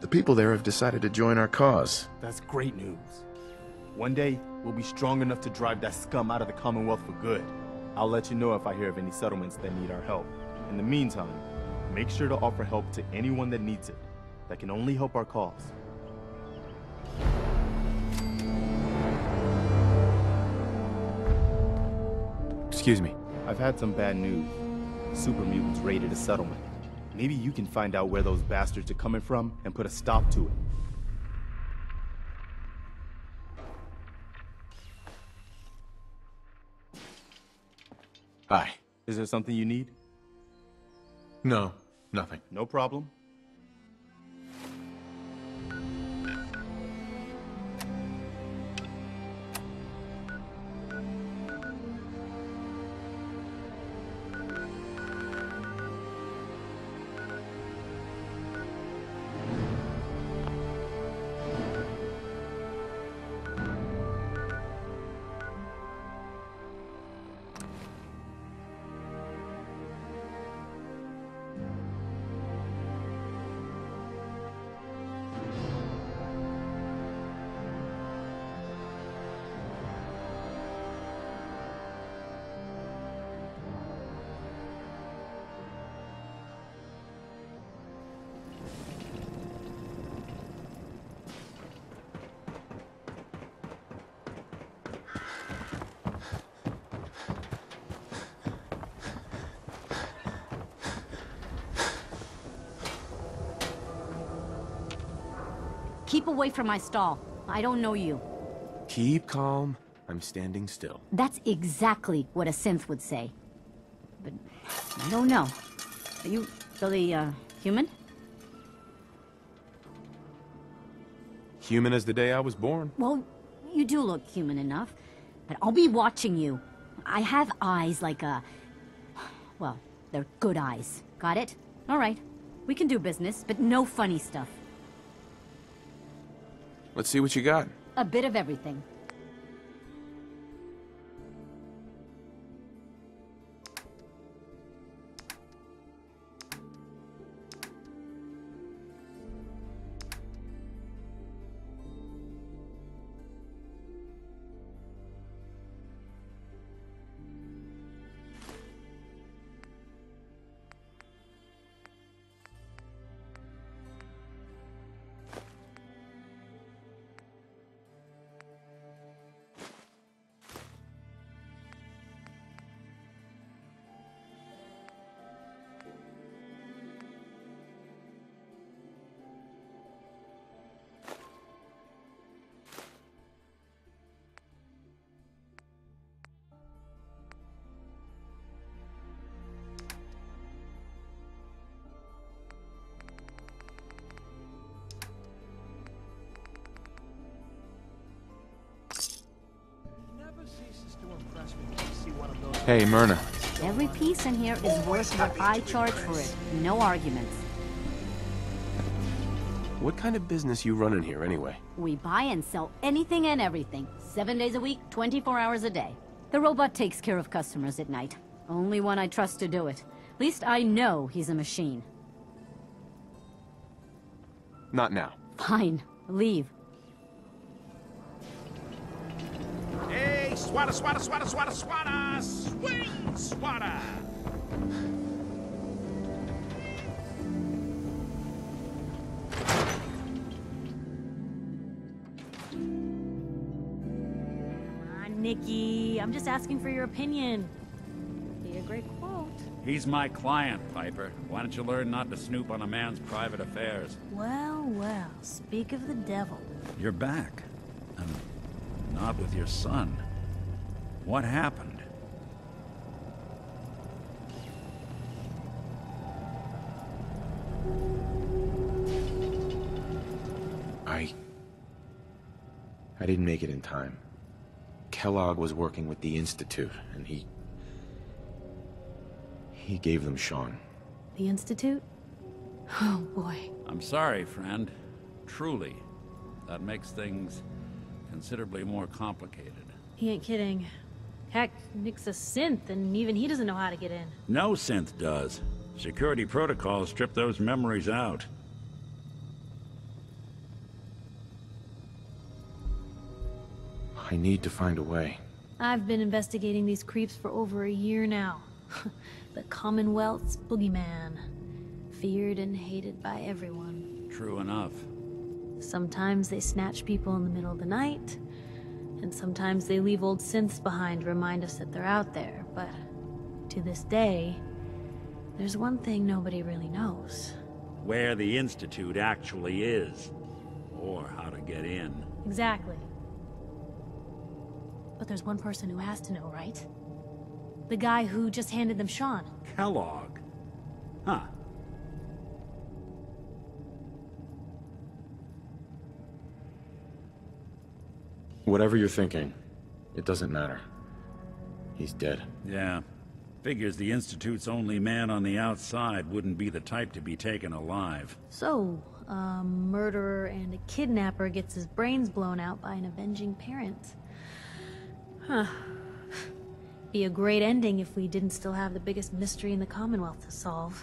The people there have decided to join our cause. That's great news. One day, we'll be strong enough to drive that scum out of the Commonwealth for good. I'll let you know if I hear of any settlements that need our help. In the meantime, make sure to offer help to anyone that needs it. That can only help our cause. Excuse me. I've had some bad news. Super mutants raided a settlement. Maybe you can find out where those bastards are coming from and put a stop to it. Hi. Is there something you need? No, nothing. No problem. Away from my stall. I don't know you. Keep calm. I'm standing still. That's exactly what a synth would say. But I don't know. Are you really, uh, human? Human as the day I was born. Well, you do look human enough. But I'll be watching you. I have eyes like a... Well, they're good eyes. Got it? All right. We can do business, but no funny stuff. Let's see what you got. A bit of everything. Hey, Myrna. Every piece in here is worth what I charge for it. No arguments. What kind of business you running here anyway? We buy and sell anything and everything. Seven days a week, 24 hours a day. The robot takes care of customers at night. Only one I trust to do it. Least I know he's a machine. Not now. Fine. Leave. Hey, swatter, swatter, swatter, swatter, swatter! Swing, swatter! Come on, Nikki. I'm just asking for your opinion. Be a great quote. He's my client, Piper. Why don't you learn not to snoop on a man's private affairs? Well, well, speak of the devil. You're back. And not with your son. What happened? I... I didn't make it in time. Kellogg was working with the Institute, and he... He gave them Shaun. The Institute? Oh, boy. I'm sorry, friend. Truly. That makes things considerably more complicated. He ain't kidding. Heck, Nick's a synth, and even he doesn't know how to get in. No synth does. Security protocols strip those memories out. I need to find a way. I've been investigating these creeps for over a year now. the Commonwealth's boogeyman. Feared and hated by everyone. True enough. Sometimes they snatch people in the middle of the night, and sometimes they leave old synths behind to remind us that they're out there, but to this day, there's one thing nobody really knows. Where the Institute actually is. Or how to get in. Exactly. But there's one person who has to know, right? The guy who just handed them Shaun. Kellogg. Huh. Whatever you're thinking, it doesn't matter. He's dead. Yeah. Figures the Institute's only man on the outside wouldn't be the type to be taken alive. So, a murderer and a kidnapper gets his brains blown out by an avenging parent. Huh. Be a great ending if we didn't still have the biggest mystery in the Commonwealth to solve.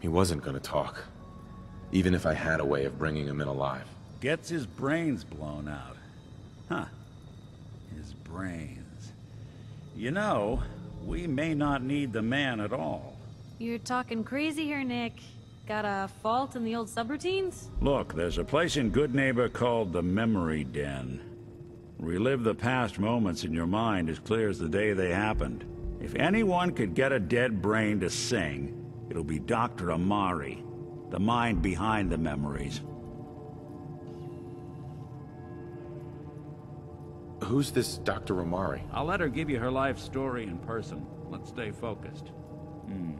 He wasn't gonna talk. Even if I had a way of bringing him in alive. Gets his brains blown out. Huh. His brains. You know, we may not need the man at all. You're talking crazy here, Nick. Got a fault in the old subroutines? Look, there's a place in Goodneighbor called the Memory Den. Relive the past moments in your mind as clear as the day they happened. If anyone could get a dead brain to sing, it'll be Dr. Amari, the mind behind the memories. Who's this Dr. Amari? I'll let her give you her life story in person. Let's stay focused. Hmm.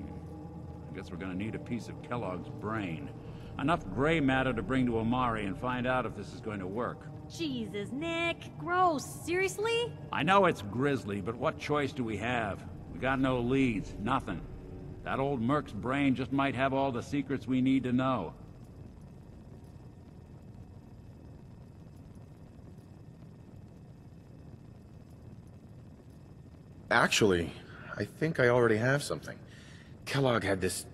I guess we're gonna need a piece of Kellogg's brain. Enough gray matter to bring to Amari and find out if this is going to work. Jesus, Nick. Gross. Seriously? I know it's grisly, but what choice do we have? We got no leads, nothing. That old Merc's brain just might have all the secrets we need to know. Actually, I think I already have something. Kellogg had this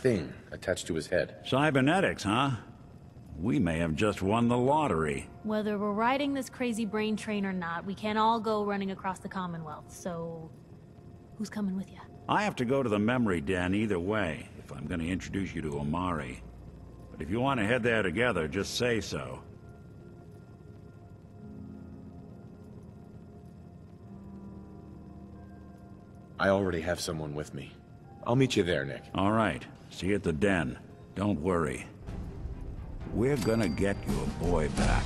thing attached to his head. Cybernetics, huh? We may have just won the lottery. Whether we're riding this crazy brain train or not, we can't all go running across the Commonwealth, so... Who's coming with you? I have to go to the memory den either way, if I'm gonna introduce you to Amari. But if you want to head there together, just say so. I already have someone with me. I'll meet you there, Nick. All right. See you at the den. Don't worry. We're gonna get your boy back.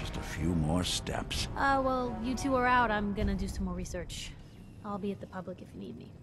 Just a few more steps. Uh, well, you two are out. I'm gonna do some more research. I'll be at the public if you need me.